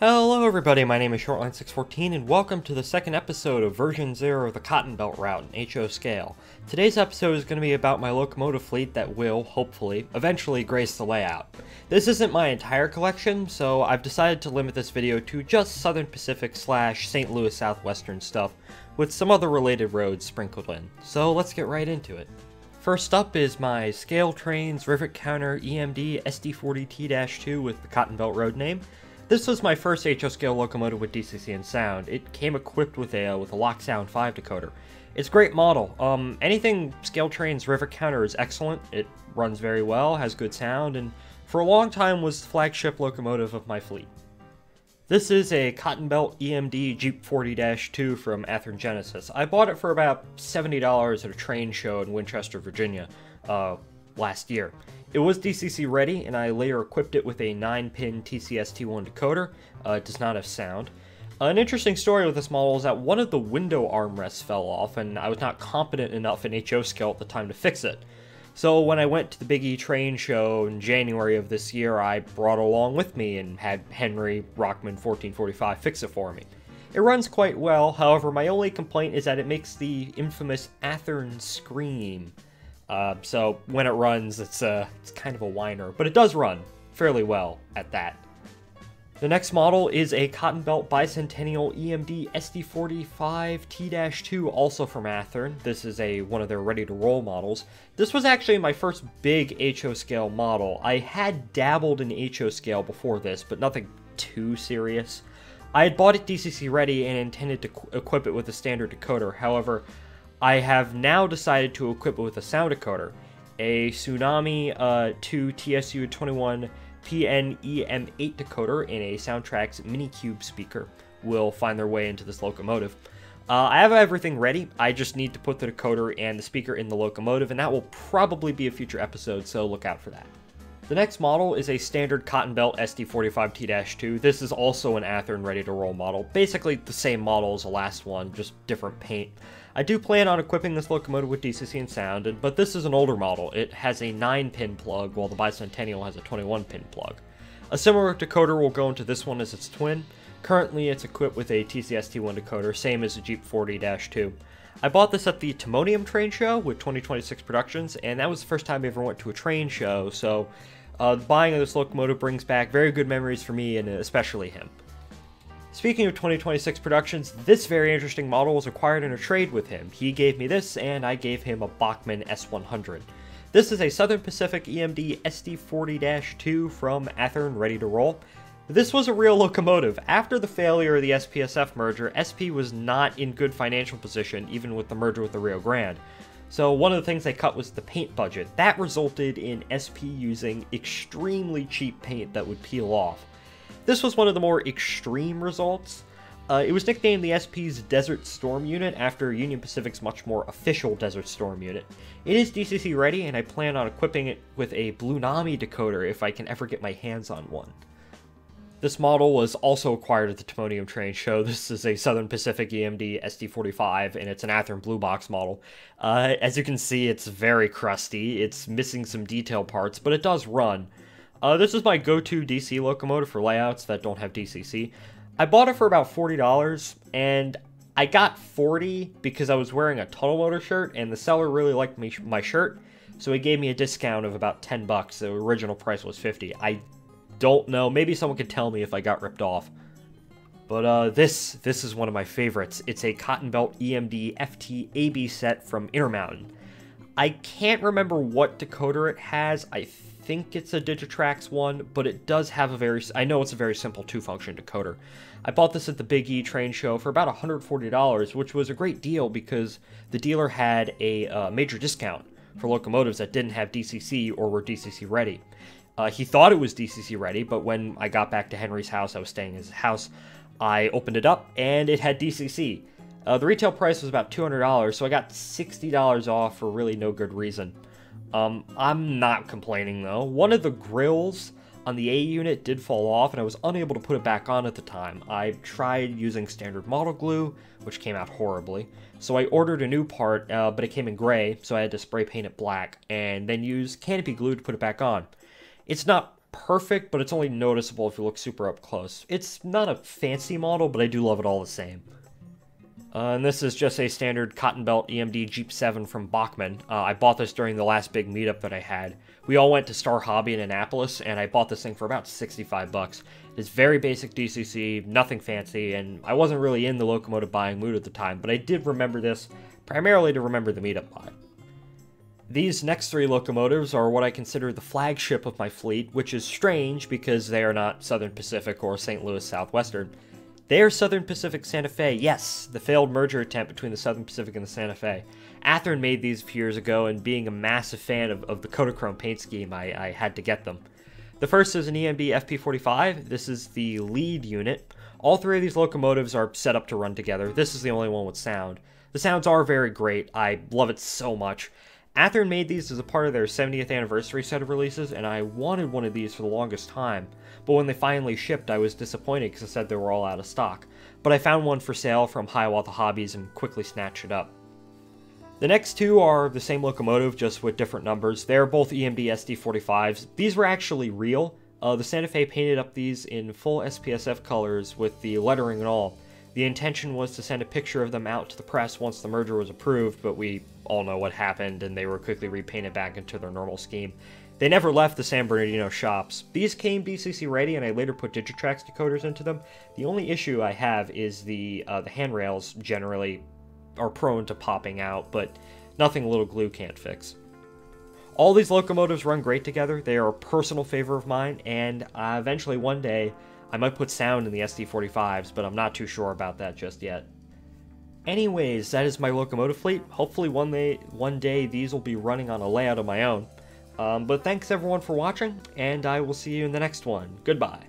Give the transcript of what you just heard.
Hello everybody, my name is Shortline614 and welcome to the second episode of version 0 of the Cotton Belt route in HO scale. Today's episode is going to be about my locomotive fleet that will, hopefully, eventually grace the layout. This isn't my entire collection, so I've decided to limit this video to just Southern Pacific slash St. Louis Southwestern stuff, with some other related roads sprinkled in. So let's get right into it. First up is my Scale Trains Rivet Counter EMD SD40T-2 with the Cotton Belt road name. This was my first HO scale locomotive with DCC and sound. It came equipped with a uh, with a LokSound 5 decoder. It's a great model. Um, anything Scale Train's Rivet Counter is excellent. It runs very well, has good sound, and for a long time was the flagship locomotive of my fleet. This is a Cotton Belt EMD GP40-2 from Athearn Genesis. I bought it for about $70 at a train show in Winchester, Virginia, uh, last year. It was DCC ready, and I later equipped it with a 9-pin TCS-T1 decoder. Uh, it does not have sound. An interesting story with this model is that one of the window armrests fell off, and I was not competent enough in HO scale at the time to fix it. So when I went to the Big E train show in January of this year, I brought along with me and had Henry Rockman 1445 fix it for me. It runs quite well, however my only complaint is that it makes the infamous Athearn scream. Uh, so when it runs, it's, uh, it's kind of a whiner, but it does run fairly well at that. The next model is a Cotton Belt Bicentennial EMD SD45 T-2, also from Athearn. This is a one of their ready-to-roll models. This was actually my first big HO scale model. I had dabbled in HO scale before this, but nothing too serious. I had bought it DCC ready and intended to equip it with a standard decoder. However, I have now decided to equip it with a sound decoder, a Tsunami uh, 2 TSU21 PNEM8 decoder and a Soundtraxx Minicube speaker will find their way into this locomotive. Uh, I have everything ready, I just need to put the decoder and the speaker in the locomotive, and that will probably be a future episode, so look out for that. The next model is a standard Cotton Belt SD45T-2. This is also an Athearn ready-to-roll model, basically the same model as the last one, just different paint. I do plan on equipping this locomotive with DCC and sound, but this is an older model. It has a 9-pin plug, while the Bicentennial has a 21-pin plug. A similar decoder will go into this one as its twin. Currently, it's equipped with a TCS-T1 decoder, same as the GP40-2. I bought this at the Timonium train show with 2026 Productions, and that was the first time I ever went to a train show, so uh, buying of this locomotive brings back very good memories for me and especially him. Speaking of 2026 Productions, this very interesting model was acquired in a trade with him. He gave me this, and I gave him a Bachmann S100. This is a Southern Pacific EMD SD40-2 from Athearn Ready to Roll. This was a real locomotive. After the failure of the SPSF merger, SP was not in good financial position, even with the merger with the Rio Grande. So one of the things they cut was the paint budget. That resulted in SP using extremely cheap paint that would peel off. This was one of the more extreme results. Uh, it was nicknamed the SP's Desert Storm Unit after Union Pacific's much more official Desert Storm unit. It is DCC ready, and I plan on equipping it with a Blunami decoder if I can ever get my hands on one. This model was also acquired at the Timonium Train Show. This is a Southern Pacific EMD SD45, and it's an Athearn Blue Box model. Uh, as you can see, it's very crusty. It's missing some detail parts, but it does run. Uh, this is my go-to DC locomotive for layouts that don't have DCC. I bought it for about $40, and I got 40 because I was wearing a Tunnel Motor shirt, and the seller really liked me my shirt, so he gave me a discount of about 10 bucks. The original price was 50. I don't know. Maybe someone could tell me if I got ripped off. But uh, this this is one of my favorites. It's a Cotton Belt EMD FT AB set from Intermountain. I can't remember what decoder it has. I think it's a Digitrax one, but it does have a very, I know it's a very simple two-function decoder. I bought this at the Big E train show for about $140, which was a great deal because the dealer had a uh, major discount for locomotives that didn't have DCC or were DCC ready. Uh, he thought it was DCC ready, but when I got back to Henry's house, I was staying in his house, I opened it up and it had DCC. Uh, the retail price was about $200, so I got $60 off for really no good reason. Um, I'm not complaining though. One of the grills on the A unit did fall off and I was unable to put it back on at the time. I tried using standard model glue, which came out horribly. So I ordered a new part, uh, but it came in gray, so I had to spray paint it black, and then use canopy glue to put it back on. It's not perfect, but it's only noticeable if you look super up close. It's not a fancy model, but I do love it all the same. Uh, and this is just a standard cotton belt EMD GP7 from Bachmann. Uh, I bought this during the last big meetup that I had. We all went to Star Hobby in Annapolis, and I bought this thing for about 65 bucks. It's very basic DCC, nothing fancy, and I wasn't really in the locomotive buying mood at the time, but I did remember this primarily to remember the meetup buy. These next three locomotives are what I consider the flagship of my fleet, which is strange because they are not Southern Pacific or St. Louis Southwestern. They are Southern Pacific Santa Fe, yes, the failed merger attempt between the Southern Pacific and the Santa Fe. Athearn made these a few years ago, and being a massive fan of, of the Kodachrome paint scheme, I, I had to get them. The first is an EMD FP45. This is the lead unit. All three of these locomotives are set up to run together. This is the only one with sound. The sounds are very great. I love it so much. Athearn made these as a part of their 70th anniversary set of releases, and I wanted one of these for the longest time. But when they finally shipped, I was disappointed because I said they were all out of stock. But I found one for sale from Hiawatha Hobbies and quickly snatched it up. The next two are the same locomotive, just with different numbers. They're both EMD SD45s. These were actually real. Uh, the Santa Fe painted up these in full SPSF colors with the lettering and all. The intention was to send a picture of them out to the press once the merger was approved, but we all know what happened and they were quickly repainted back into their normal scheme. They never left the San Bernardino shops. These came DCC ready, and I later put Digitrax decoders into them. The only issue I have is the uh, the handrails generally are prone to popping out, but nothing a little glue can't fix. All these locomotives run great together. They are a personal favor of mine, and uh, eventually one day I might put sound in the SD45s, but I'm not too sure about that just yet. Anyways, that is my locomotive fleet. Hopefully one day, one day these will be running on a layout of my own. Um, but thanks everyone for watching, and I will see you in the next one. Goodbye.